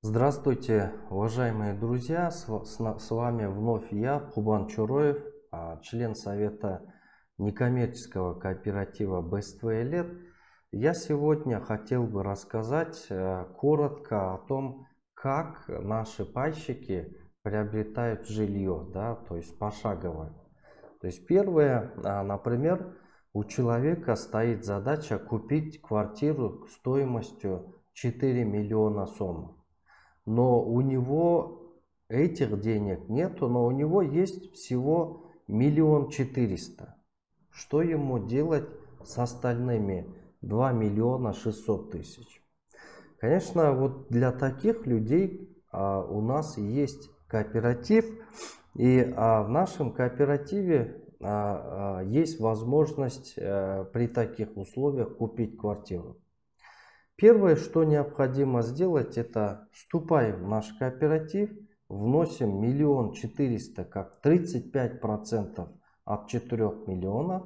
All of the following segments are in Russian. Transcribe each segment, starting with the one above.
Здравствуйте, уважаемые друзья! С, вами вновь я, Хубан Чуроев, а, член Совета некоммерческого кооператива Best Toilet. Я сегодня хотел бы рассказать э, коротко о том, как наши пайщики приобретают жилье, да, то есть пошагово. То есть первое, а, например, у человека стоит задача купить квартиру стоимостью 4 миллиона сом. Но у него этих денег нету, но у него есть всего миллион четыреста. Что ему делать с остальными 2 миллиона 600 тысяч? Конечно, вот для таких людей а, у нас есть кооператив. И а, в нашем кооперативе а, а, есть возможность а, при таких условиях купить квартиру. Первое, что необходимо сделать, это вступаем в наш кооператив, вносим миллион четыреста, как 35 процентов от 4 миллионов.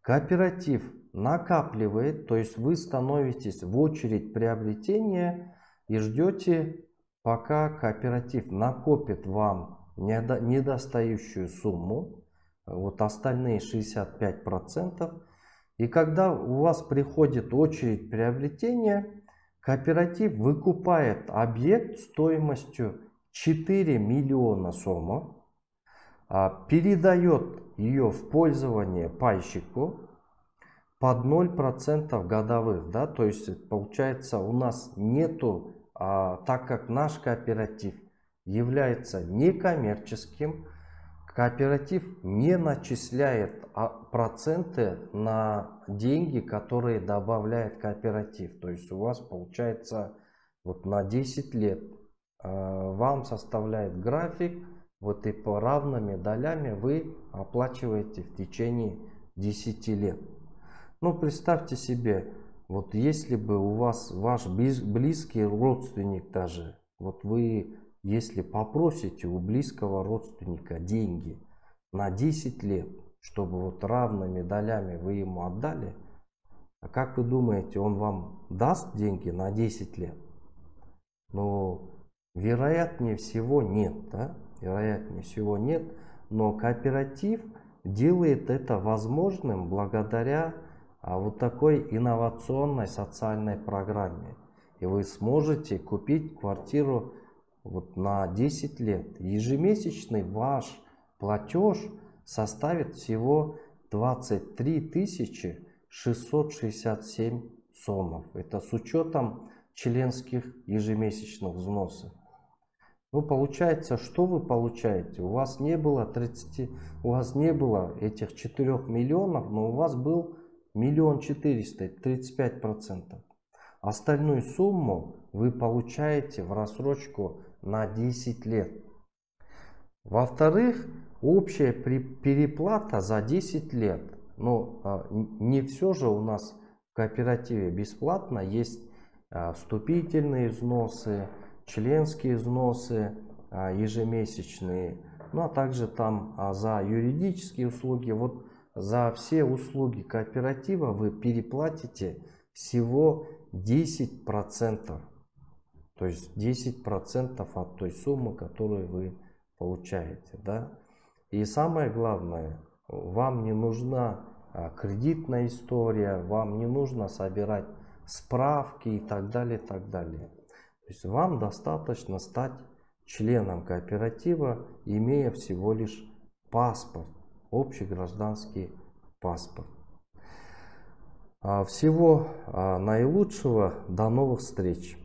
Кооператив накапливает, то есть вы становитесь в очередь приобретения и ждете, пока кооператив накопит вам недостающую сумму вот остальные 65%. И когда у вас приходит очередь приобретения, кооператив выкупает объект стоимостью 4 миллиона сомов, а, передает ее в пользование пайщику под 0% годовых. Да? То есть получается у нас нету, а, так как наш кооператив является некоммерческим, Кооператив не начисляет а, проценты на деньги, которые добавляет кооператив. То есть у вас получается вот на 10 лет а, вам составляет график, вот и по равными долями вы оплачиваете в течение 10 лет. Ну представьте себе, вот если бы у вас ваш близкий родственник даже, вот вы если попросите у близкого родственника деньги на 10 лет, чтобы вот равными долями вы ему отдали, а как вы думаете, он вам даст деньги на 10 лет? Ну, вероятнее всего нет, да? Вероятнее всего нет, но кооператив делает это возможным благодаря а, вот такой инновационной социальной программе. И вы сможете купить квартиру вот на 10 лет. Ежемесячный ваш платеж составит всего 23 667 сомов. Это с учетом членских ежемесячных взносов. Ну, получается, что вы получаете? У вас не было 30, у вас не было этих 4 миллионов, но у вас был миллион четыреста, 35 процентов. Остальную сумму вы получаете в рассрочку на 10 лет. Во-вторых, общая переплата за 10 лет. Но а, не все же у нас в кооперативе бесплатно. Есть а, вступительные взносы, членские взносы а, ежемесячные. Ну а также там за юридические услуги. Вот за все услуги кооператива вы переплатите всего 10%. То есть 10% от той суммы, которую вы получаете. Да? И самое главное, вам не нужна а, кредитная история, вам не нужно собирать справки и так далее, и так далее. То есть вам достаточно стать членом кооператива, имея всего лишь паспорт, общий гражданский паспорт. А, всего а, наилучшего, до новых встреч!